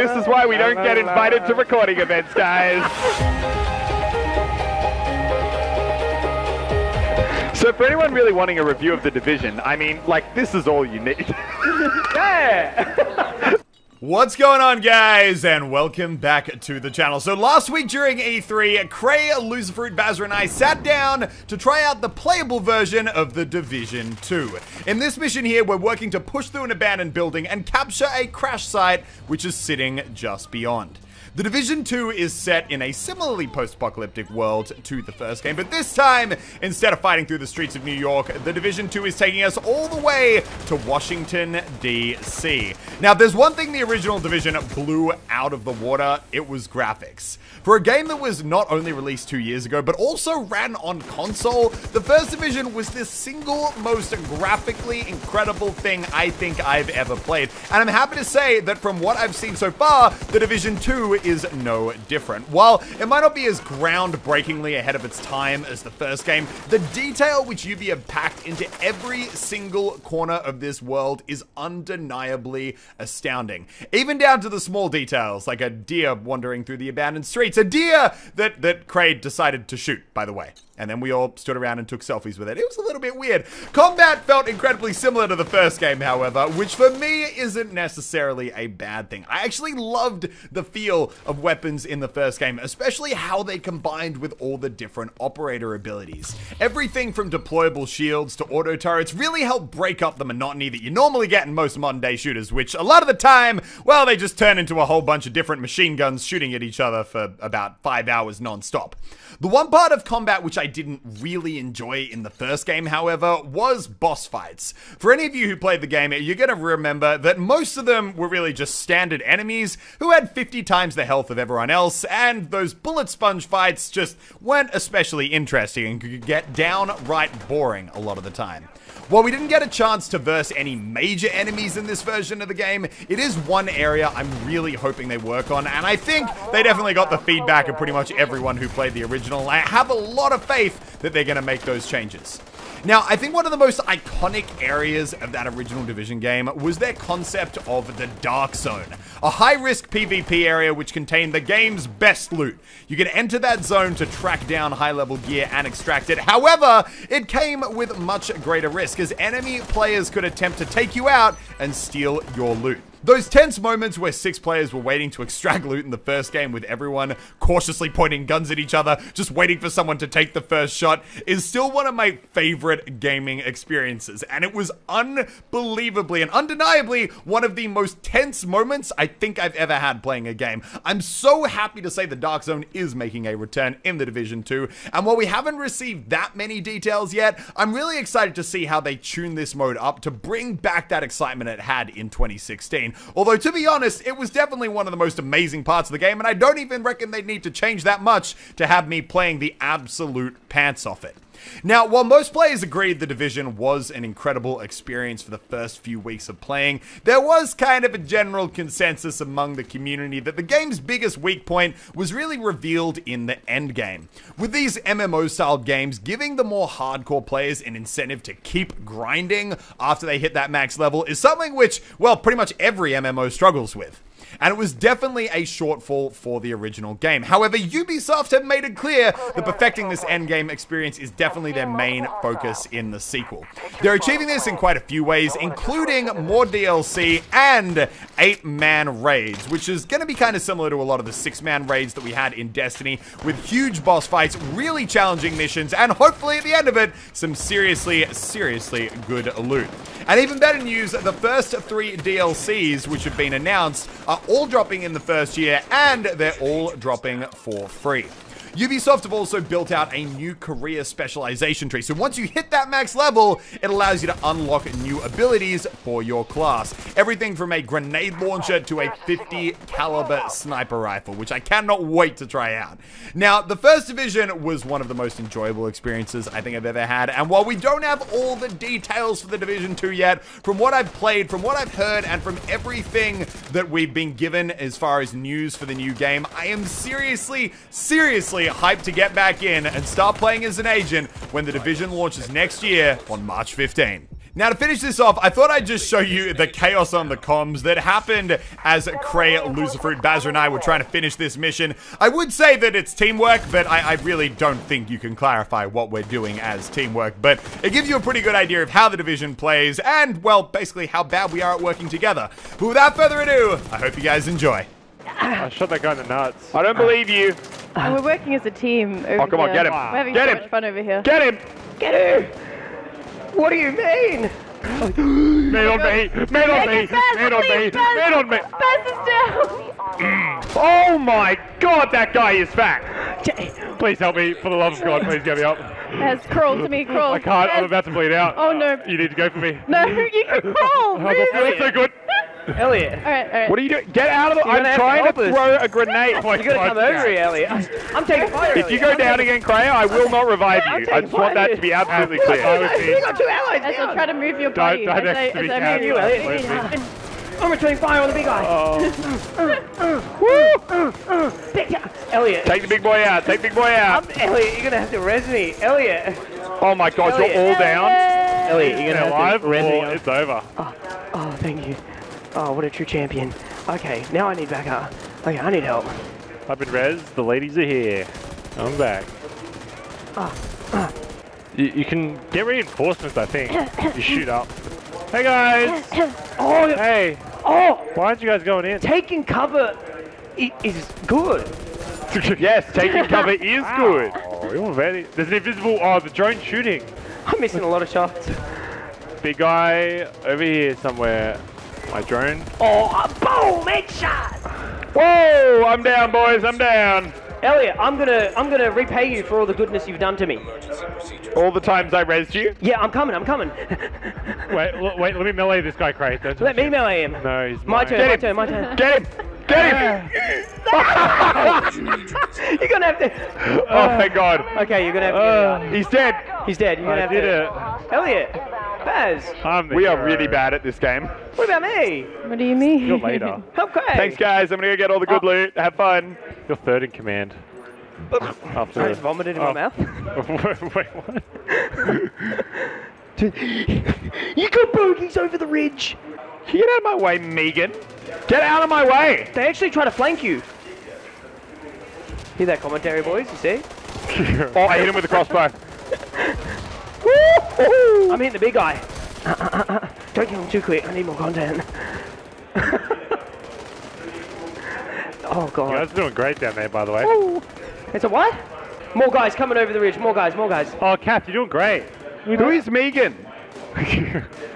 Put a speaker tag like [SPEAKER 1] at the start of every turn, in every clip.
[SPEAKER 1] this is why we don't get invited to recording events, guys. So for anyone really wanting a review of The Division, I mean, like, this is all you need. yeah!
[SPEAKER 2] What's going on, guys, and welcome back to the channel. So last week during E3, Cray, Loserfruit, Bazza, and I sat down to try out the playable version of The Division 2. In this mission here, we're working to push through an abandoned building and capture a crash site, which is sitting just beyond. The Division 2 is set in a similarly post-apocalyptic world to the first game, but this time, instead of fighting through the streets of New York, The Division 2 is taking us all the way to Washington, D.C. Now, there's one thing the original Division blew out of the water, it was graphics. For a game that was not only released two years ago, but also ran on console, the first Division was the single most graphically incredible thing I think I've ever played. And I'm happy to say that from what I've seen so far, The Division 2 is no different. While it might not be as groundbreakingly ahead of its time as the first game, the detail which Ubi have packed into every single corner of this world is undeniably astounding. Even down to the small details, like a deer wandering through the abandoned streets. A deer that, that Kraid decided to shoot, by the way and then we all stood around and took selfies with it. It was a little bit weird. Combat felt incredibly similar to the first game, however, which for me isn't necessarily a bad thing. I actually loved the feel of weapons in the first game, especially how they combined with all the different operator abilities. Everything from deployable shields to auto turrets really helped break up the monotony that you normally get in most modern day shooters, which a lot of the time, well, they just turn into a whole bunch of different machine guns shooting at each other for about five hours non-stop. The one part of combat which I didn't really enjoy in the first game, however, was boss fights. For any of you who played the game, you're to remember that most of them were really just standard enemies who had 50 times the health of everyone else, and those bullet sponge fights just weren't especially interesting and could get downright boring a lot of the time. While we didn't get a chance to verse any major enemies in this version of the game, it is one area I'm really hoping they work on, and I think they definitely got the feedback of pretty much everyone who played the original. I have a lot of faith that they're going to make those changes. Now, I think one of the most iconic areas of that original Division game was their concept of the Dark Zone, a high-risk PvP area which contained the game's best loot. You could enter that zone to track down high-level gear and extract it. However, it came with much greater risk as enemy players could attempt to take you out and steal your loot. Those tense moments where six players were waiting to extract loot in the first game with everyone cautiously pointing guns at each other, just waiting for someone to take the first shot, is still one of my favorite gaming experiences. And it was unbelievably and undeniably one of the most tense moments I think I've ever had playing a game. I'm so happy to say the Dark Zone is making a return in the Division 2. And while we haven't received that many details yet, I'm really excited to see how they tune this mode up to bring back that excitement it had in 2016. Although, to be honest, it was definitely one of the most amazing parts of the game, and I don't even reckon they'd need to change that much to have me playing the absolute pants off it. Now, while most players agreed the Division was an incredible experience for the first few weeks of playing, there was kind of a general consensus among the community that the game's biggest weak point was really revealed in the endgame. With these MMO-style games giving the more hardcore players an incentive to keep grinding after they hit that max level is something which, well, pretty much every MMO struggles with and it was definitely a shortfall for the original game. However, Ubisoft have made it clear that perfecting this endgame experience is definitely their main focus in the sequel. They're achieving this in quite a few ways, including more DLC and eight-man raids, which is going to be kind of similar to a lot of the six-man raids that we had in Destiny, with huge boss fights, really challenging missions, and hopefully at the end of it, some seriously, seriously good loot. And even better news, the first three DLCs which have been announced are all dropping in the first year, and they're all dropping for free. Ubisoft have also built out a new career specialization tree. So once you hit that max level, it allows you to unlock new abilities for your class. Everything from a grenade launcher to a 50 caliber sniper rifle, which I cannot wait to try out. Now, the first division was one of the most enjoyable experiences I think I've ever had. And while we don't have all the details for the Division 2 yet, from what I've played, from what I've heard, and from everything that we've been given as far as news for the new game, I am seriously, seriously hyped to get back in and start playing as an agent when the division launches next year on March 15. Now, to finish this off, I thought I'd just show you the chaos on the comms that happened as Cray, Loserfruit, Bazza, and I were trying to finish this mission. I would say that it's teamwork, but I, I really don't think you can clarify what we're doing as teamwork. But it gives you a pretty good idea of how the division plays and, well, basically how bad we are at working together. But without further ado, I hope you guys enjoy.
[SPEAKER 3] I shot that guy in the nuts.
[SPEAKER 1] I don't believe you.
[SPEAKER 4] And we're working as a team over
[SPEAKER 1] Oh, come on,
[SPEAKER 4] here.
[SPEAKER 1] get him.
[SPEAKER 4] We're having
[SPEAKER 1] Get
[SPEAKER 4] so
[SPEAKER 1] him.
[SPEAKER 4] much fun over here.
[SPEAKER 1] Get him!
[SPEAKER 5] Get him! What do you mean?
[SPEAKER 3] Man on me! Man on me!
[SPEAKER 4] Make it fast,
[SPEAKER 3] Man on me! Man on me!
[SPEAKER 4] Baz is down!
[SPEAKER 1] Oh my god, that guy is fat!
[SPEAKER 3] Please help me, for the love of God, please get me up.
[SPEAKER 4] Baz, crawl to me, crawl.
[SPEAKER 3] I can't, I'm about to bleed out.
[SPEAKER 4] Oh, no.
[SPEAKER 3] You need to go for me.
[SPEAKER 4] No, you can oh, crawl!
[SPEAKER 3] I'm
[SPEAKER 4] Move!
[SPEAKER 3] not feeling so good.
[SPEAKER 5] Elliot,
[SPEAKER 4] Alright, alright.
[SPEAKER 1] What are you doing? Get out of the.
[SPEAKER 5] You're
[SPEAKER 1] I'm
[SPEAKER 5] have to
[SPEAKER 1] trying to throw a grenade.
[SPEAKER 3] Oh my
[SPEAKER 5] you gotta come over here, Elliot. I'm, I'm taking fire.
[SPEAKER 1] If you go
[SPEAKER 5] I'm
[SPEAKER 1] down
[SPEAKER 5] taking-
[SPEAKER 1] again, Cray, I will not revive you. I
[SPEAKER 5] taking
[SPEAKER 1] just want that to be absolutely
[SPEAKER 3] I
[SPEAKER 1] clear.
[SPEAKER 3] was
[SPEAKER 5] You got two allies
[SPEAKER 4] As I
[SPEAKER 5] down.
[SPEAKER 4] try to move your body.
[SPEAKER 3] don't
[SPEAKER 4] as I,
[SPEAKER 3] next to
[SPEAKER 4] as
[SPEAKER 3] me,
[SPEAKER 4] I
[SPEAKER 3] Cat.
[SPEAKER 4] move
[SPEAKER 5] You, Elliot.
[SPEAKER 3] Please.
[SPEAKER 5] I'm returning fire on the big guy. Oh. Big guy. Elliot.
[SPEAKER 1] Take the big boy out. Take the big boy out.
[SPEAKER 5] I'm, Elliot, you're gonna have to res me. Elliot.
[SPEAKER 1] Oh my god, you're all down.
[SPEAKER 5] Elliot, you're
[SPEAKER 3] You're
[SPEAKER 5] gonna
[SPEAKER 3] alive
[SPEAKER 5] have to res me.
[SPEAKER 3] Oh, it's over.
[SPEAKER 5] Oh, oh thank you. Oh, what a true champion. Okay, now I need backup. Okay, I need help.
[SPEAKER 3] I've been res, the ladies are here. I'm back. Ah, ah. You, you can get reinforcements, I think. You shoot up. Hey guys!
[SPEAKER 5] Oh,
[SPEAKER 3] Hey!
[SPEAKER 5] oh,
[SPEAKER 3] Why aren't you guys going in?
[SPEAKER 5] taking cover is good.
[SPEAKER 1] Yes, taking cover is good.
[SPEAKER 3] Oh, you're very. There's an invisible. Oh, the drone shooting.
[SPEAKER 5] I'm missing a lot of shots.
[SPEAKER 3] Big guy over here somewhere. My drone.
[SPEAKER 5] Oh, a boom, headshot.
[SPEAKER 1] Whoa, I'm down, boys. I'm down.
[SPEAKER 5] Elliot, I'm gonna, I'm gonna repay you for all the goodness you've done to me.
[SPEAKER 1] All the times I rezzed you.
[SPEAKER 5] Yeah, I'm coming, I'm coming.
[SPEAKER 3] Wait, wait. Let me melee this guy, Craig. Don't
[SPEAKER 5] Let me
[SPEAKER 3] shoot.
[SPEAKER 5] melee him.
[SPEAKER 3] No, he's
[SPEAKER 5] My
[SPEAKER 3] mine.
[SPEAKER 5] turn, my turn, my turn.
[SPEAKER 1] Get him. Get him.
[SPEAKER 5] You're gonna have to.
[SPEAKER 1] Oh, thank God.
[SPEAKER 5] Okay, you're gonna have to.
[SPEAKER 3] Uh.
[SPEAKER 1] He's dead.
[SPEAKER 5] He's dead. You're gonna
[SPEAKER 3] I
[SPEAKER 5] have
[SPEAKER 3] did
[SPEAKER 5] to.
[SPEAKER 3] it.
[SPEAKER 5] Elliot, Baz,
[SPEAKER 3] I'm the
[SPEAKER 1] We are really bad at this game.
[SPEAKER 5] what about me?
[SPEAKER 4] What do you mean?
[SPEAKER 3] You're later.
[SPEAKER 5] Help Craig.
[SPEAKER 1] Thanks, guys. I'm gonna go get all the good oh. loot. Have fun.
[SPEAKER 3] You're third in command. After
[SPEAKER 5] I just vomited in
[SPEAKER 3] Oh.
[SPEAKER 5] my mouth.
[SPEAKER 3] Wait, what?
[SPEAKER 5] you got bogeys over the ridge.
[SPEAKER 1] Get out of my way, Megan. Get out of my way.
[SPEAKER 5] They actually try to flank you. Hear that commentary, boys? You see?
[SPEAKER 1] Oh, I hit him with a crossbow. Oh.
[SPEAKER 5] I'm hitting the big guy. Don't kill him too quick. I need more content. oh
[SPEAKER 3] You
[SPEAKER 5] god.
[SPEAKER 3] guys are doing great down there, by the way. Oh.
[SPEAKER 5] It's a what? More guys coming over the ridge. More guys. More guys.
[SPEAKER 3] Oh, Kath, you're doing great.
[SPEAKER 1] Who is Megan?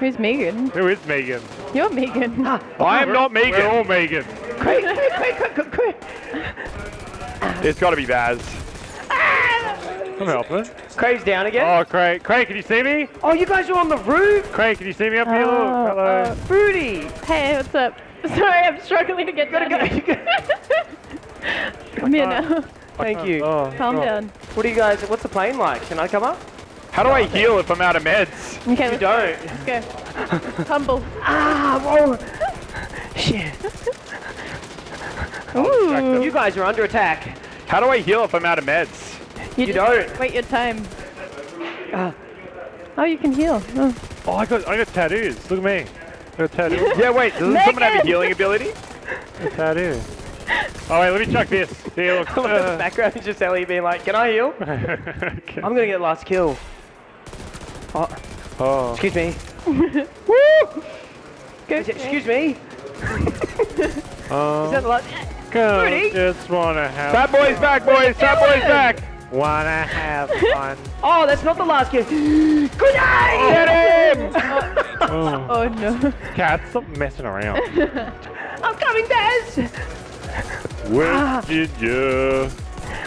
[SPEAKER 4] Who's Megan?
[SPEAKER 3] Who is Megan?
[SPEAKER 4] You're Megan. Ah.
[SPEAKER 1] Oh, I am not Megan.
[SPEAKER 3] We're all Megan.
[SPEAKER 5] Quick, quick, quick, quick, quick, quick.
[SPEAKER 1] It's got to be Baz. Ah!
[SPEAKER 3] I'm helping.
[SPEAKER 5] Craig's down again.
[SPEAKER 3] Oh, Craig. Craig, can you see me?
[SPEAKER 5] Oh, you guys are on the roof.
[SPEAKER 3] Craig, can you see me up here? Look,
[SPEAKER 4] Oh,
[SPEAKER 3] hello.
[SPEAKER 4] uh,
[SPEAKER 5] Fruity.
[SPEAKER 4] Hey, what's up? Sorry, I'm struggling to get
[SPEAKER 5] Gotta
[SPEAKER 4] down
[SPEAKER 5] go.
[SPEAKER 4] here. Come here now.
[SPEAKER 5] Thank you.
[SPEAKER 3] Oh,
[SPEAKER 4] Calm
[SPEAKER 3] oh.
[SPEAKER 4] down.
[SPEAKER 5] What do you guys? What's the plane like? Can I come up?
[SPEAKER 1] How do I heal if I'm out of meds?
[SPEAKER 4] Okay,
[SPEAKER 5] You don't.
[SPEAKER 4] let's go. Tumble.
[SPEAKER 5] Ah, whoa. Shit.
[SPEAKER 4] Ooh.
[SPEAKER 5] You guys are under attack.
[SPEAKER 1] How do I heal if I'm out of meds?
[SPEAKER 5] You
[SPEAKER 4] just
[SPEAKER 5] don't.
[SPEAKER 4] Wait your time.
[SPEAKER 5] Ah.
[SPEAKER 4] Oh, you can heal. Oh.
[SPEAKER 3] Oh, I got, I got tattoos. Look at me. I got tattoos.
[SPEAKER 1] Yeah, wait. Doesn't someone have a healing ability?
[SPEAKER 3] a tattoo. Oh, wait, let me chuck this. Here, look.
[SPEAKER 5] the
[SPEAKER 3] Uh,
[SPEAKER 5] background is just Ellie being like, "Can I heal?"
[SPEAKER 3] okay.
[SPEAKER 5] I'm gonna get last kill. Oh,
[SPEAKER 3] Oh.
[SPEAKER 5] excuse me.
[SPEAKER 4] Go.
[SPEAKER 5] Is it- excuse me.
[SPEAKER 3] Oh.
[SPEAKER 5] Is that the last?
[SPEAKER 3] Girl, just wanna have
[SPEAKER 1] Fat boy's back, boys. Fat boy's back.
[SPEAKER 3] Wanna have fun.
[SPEAKER 5] Oh, that's not the last kill. Good night.
[SPEAKER 1] Get him.
[SPEAKER 3] oh.
[SPEAKER 4] Oh no.
[SPEAKER 3] Cat, stop messing around.
[SPEAKER 5] I'm coming, Daz.
[SPEAKER 3] Where ah. did you?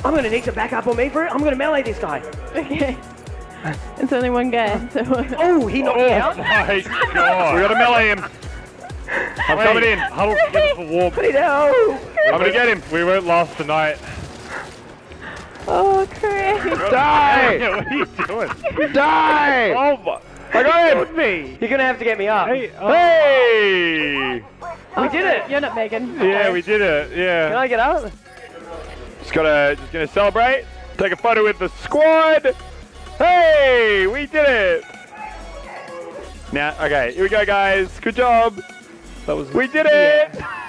[SPEAKER 5] I'm gonna need some backup on me for it. I'm gonna melee this guy.
[SPEAKER 4] Okay. It's only one guy, so.
[SPEAKER 5] Oh, he knocked me
[SPEAKER 3] Oh
[SPEAKER 5] out.
[SPEAKER 3] my
[SPEAKER 1] We gotta melee him. I'm coming in.
[SPEAKER 3] Huddle together for warmth.
[SPEAKER 5] Put it out.
[SPEAKER 1] I'm gonna get him.
[SPEAKER 3] We won't last tonight.
[SPEAKER 4] Oh, Craig.
[SPEAKER 1] Die.
[SPEAKER 3] Yeah, what are you doing?
[SPEAKER 1] Die.
[SPEAKER 3] Oh my.
[SPEAKER 1] I got him.
[SPEAKER 3] me.
[SPEAKER 5] You're gonna have to get me up.
[SPEAKER 3] Hey, oh.
[SPEAKER 1] Hey.
[SPEAKER 5] we did it.
[SPEAKER 4] You're not Megan.
[SPEAKER 3] Yeah, we did it. Yeah.
[SPEAKER 5] Can
[SPEAKER 3] Yeah.
[SPEAKER 5] I get up?
[SPEAKER 1] Just gotta, just gonna celebrate. Take a photo with the squad. Hey, we did it. Now, okay, here we go, guys. Good job.
[SPEAKER 3] That was
[SPEAKER 1] We did it!
[SPEAKER 5] Yeah.